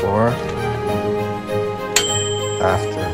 before, after.